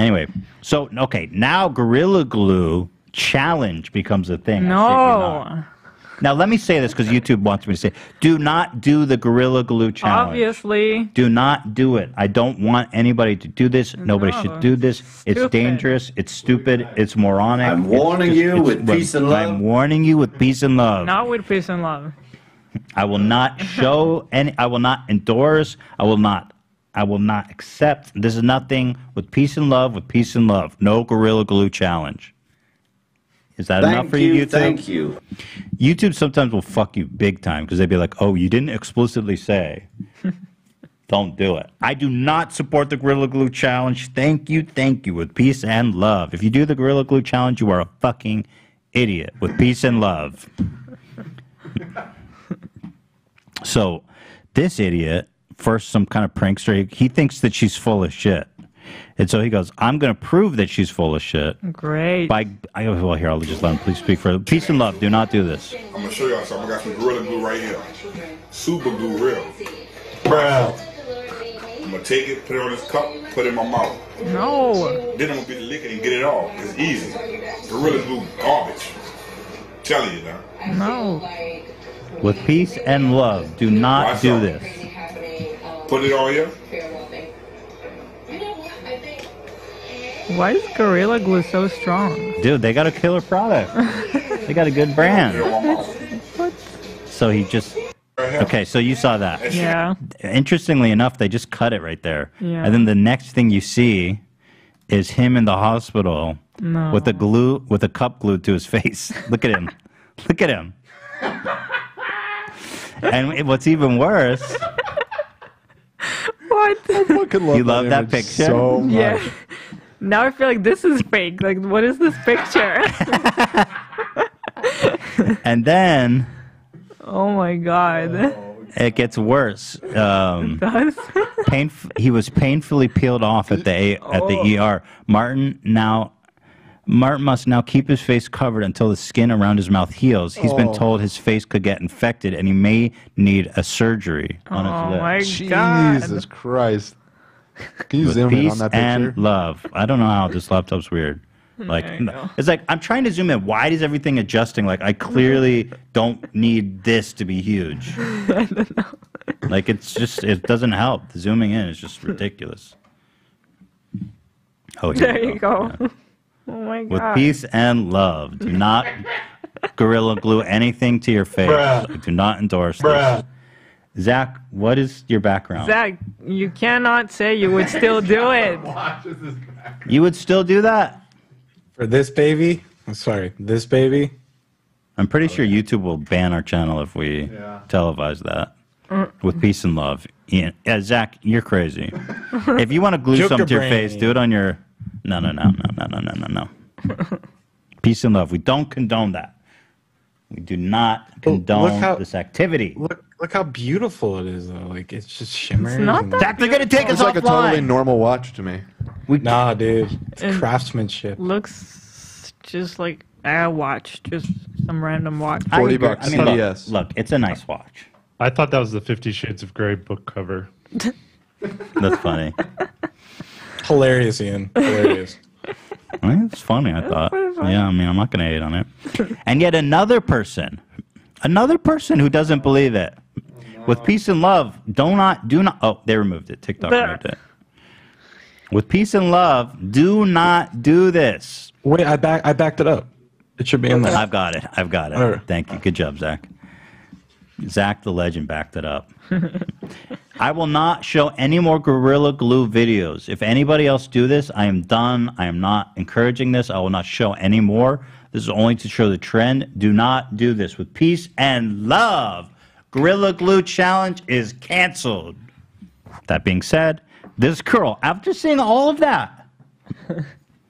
Anyway, so okay, now Gorilla Glue challenge becomes a thing. I shit you No. Now let me say this because YouTube wants me to say, do not do the Gorilla Glue challenge. Obviously. Do not do it. I don't want anybody to do this. Nobody should do this. It's dangerous. It's stupid. It's moronic. I'm It's warning just- you with peace and love. I'm warning you with peace and love. Not with peace and love. I will not show any. I will not endorse. I will not. I will not accept. This is nothing with peace and love. With peace and love. No Gorilla Glue challenge. Is that enough for you, you, YouTube? thank you. YouTube sometimes will fuck you big time because they'd be like, "Oh, you didn't explicitly say." Don't do it. I do not support the Gorilla Glue challenge. Thank you, thank you, with peace and love. If you do the Gorilla Glue challenge, you are a fucking idiot. With peace and love. So, this idiot, first some kind of prankster, he, he thinks that she's full of shit. And so he goes, I'm going to prove that she's full of shit. Great. By, I, well, here, I'll just let him please speak for Peace and love. Do not do this. I'm gonna show y'all something. I got some Gorilla Glue right here. Super glue real. Bruh. I'm gonna take it, put it on this cup, put it in my mouth. No. Then I'm gonna be the lick and get it off. It's easy. Gorilla Glue garbage. telling you now. No. With peace and love, do not do this. Put it on here. Why is Gorilla Glue so strong? Dude, they got a killer product. they got a good brand. So he just. Okay, so you saw that. Yeah. Interestingly enough, they just cut it right there. Yeah. And then the next thing you see is him in the hospital No. with a glue with a cup glued to his face. Look at him. Look at him. and what's even worse, What? you love that picture. so much. Yeah. Now I feel like this is fake. Like, what is this picture? and then oh my god. it gets worse. Um, Does? painf- he was painfully peeled off at the A- at the ER. Martin now Martin must now keep his face covered until the skin around his mouth heals. He's been Oh. told his face could get infected and he may need a surgery on Oh his lip. my god. Jesus Christ. Can you With zoom in peace on that picture? and love. I don't know how this laptop's weird. Like There you go. it's like I'm trying to zoom in. Why is everything adjusting? Like I clearly don't need this to be huge. Like it's just it doesn't help. The zooming in is just ridiculous. Oh, here There you go. Oh my With peace and love, do not gorilla glue anything to your face. Bruh. I do not endorse Bruh. this. Zach, what is your background? Zach, you cannot say you would still do it. You would still do that? For this baby? I'm sorry, this baby? I'm pretty sure YouTube will ban our channel if we televise that. With peace and love. Ian, yeah, Zach, you're crazy. if you want to glue Joker something to your brain. face, do it on your. No, no, no, no, no, no, no, no, Peace and love. We don't condone that. We do not condone how, this activity. Look, look how beautiful it is, though. Like it's just shimmering. It's not that. Zach, they're gonna take it's us like offline. a totally normal watch to me. We, nah, dude. It's craftsmanship. Looks just like a watch, just some random watch. Forty bucks. I mean, look, yes. look, it's a nice watch. I thought that was the Fifty Shades of Grey book cover. That's funny. Hilarious, Ian. Hilarious. I mean, it's funny. I thought. funny. Yeah, I mean, I'm not gonna hate on it. And yet another person, another person who doesn't believe it, with peace and love, do not, do not. Oh, they removed it. TikTok There. removed it. With peace and love, do not do this. Wait, I back I backed it up. It should be in there. I've got it. I've got it. All right. Thank you. Good job, Zach. Zach the legend backed it up. I will not show any more Gorilla Glue videos. If anybody else do this, I am done. I am not encouraging this. I will not show any more. This is only to show the trend. Do not do this with peace and love. Gorilla Glue challenge is canceled. That being said, this girl, after seeing all of that,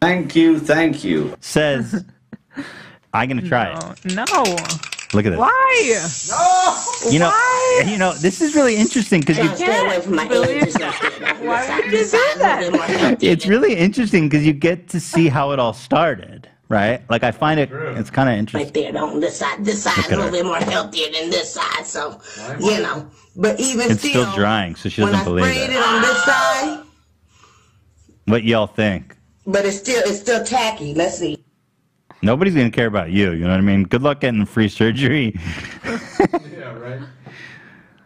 Thank you, thank you. says, "I'm gonna try it." No. Look at this. Why? You know, Why? you know, this is really interesting because you Stay away from my believe age. Why would you do that? it's really interesting because you get to see how it all started, right? Like I find it, it's kind of interesting. Right interesting. there, on this side. This side's a little her. bit more healthier than this side, so you know. But even It's still drying, so she doesn't I believe sprayed it. it on this side, What y'all think? but it's still it's still tacky. Let's see. Nobody's gonna care about you. You know what I mean? Good luck getting free surgery. Yeah, right.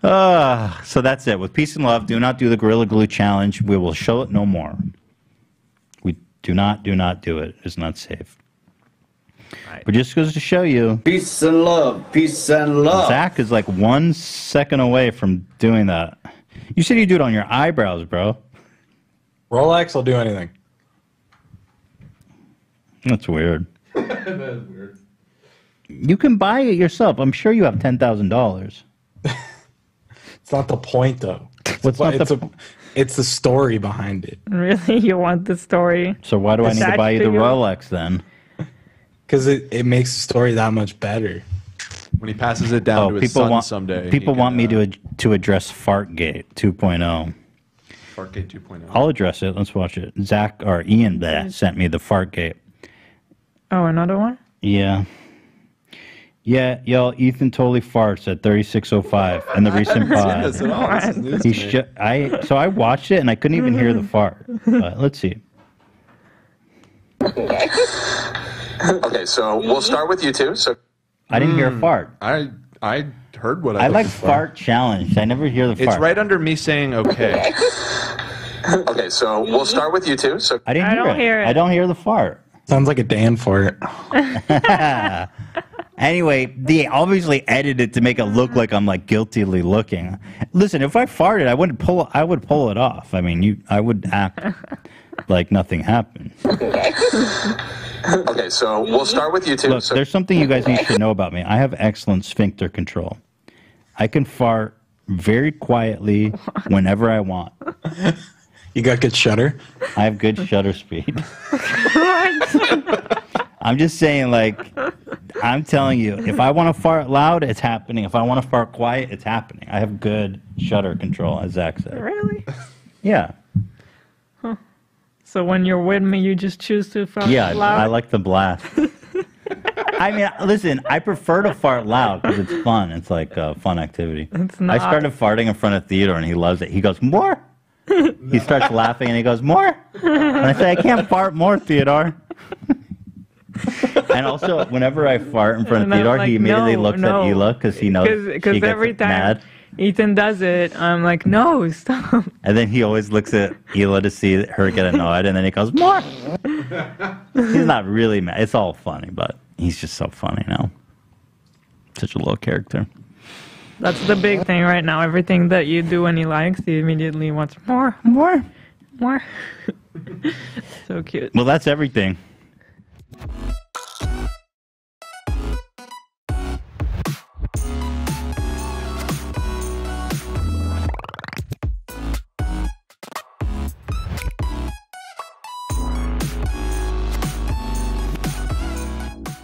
Uh, so that's it. With peace and love, do not do the Gorilla Glue challenge. We will show it no more. We do not, do not do it. It's not safe. Right. But just goes to show you, Peace and love. Peace and love. Zach is like one second away from doing that. You said you do it on your eyebrows, bro. Rolex will do anything. That's weird. that is weird. You can buy it yourself. I'm sure you have ten thousand dollars. It's not the point, though. What's But not it's, the? a, it's the story behind it. Really, you want the story? so why do I need to buy you the you? Rolex then? Because it, it makes the story that much better. When he passes it down to Oh, his people son want someday. people he want can, me uh, to to address Fartgate 2.0. Fartgate 2.0. I'll address it. Let's watch it. Zach or Ian that sent me the Fartgate. Oh, another one? Yeah. Yeah, y'all, Ethan totally farts at 3605 in the recent pod. Yes, at all. This is news to He I so I watched it and I couldn't even hear the mm-hmm. fart. But let's see. Okay, so we'll start with you two. So I didn't hear a hmm. fart. I I heard what I. I like fart challenge. I never hear the fart. It's right under me saying okay. okay, so we'll start with you two. So I didn't I hear, don't it. hear it. I don't hear the fart. Sounds like a Dan fart. Anyway, they obviously edited to make it look like I'm like guiltily looking. Listen, if I farted, I wouldn't pull. I would pull it off. I mean, you. I would act like nothing happened. okay, so we'll start with you two. Look, So there's something you guys need to know about me. I have excellent sphincter control. I can fart very quietly whenever I want. You got good shutter? I have good shutter speed. I'm just saying, like, I'm telling you, if I want to fart loud, it's happening. If I want to fart quiet, it's happening. I have good shutter control, as Zach said. Really? Yeah, So when you're with me, you just choose to fart yeah, loud? I like the blast. I mean, listen, I prefer to fart loud because it's fun. It's like a fun activity. It's not. I started farting in front of Theodore, and he loves it. He goes, more. He starts laughing, and he goes, more. And I say, I can't fart more, Theodore. and also, whenever I fart in front of And Theodore, like, he immediately no, looks no. at Hila because he knows she Because gets every time mad. Ethan does it, I'm like, no, stop. And then he always looks at Hila to see her get annoyed, and then he goes, more. he's not really mad. It's all funny, but he's just so funny now. Such a little character. That's the big thing right now. Everything that you do and he likes, he immediately wants more, more, more. so cute. Well, that's everything.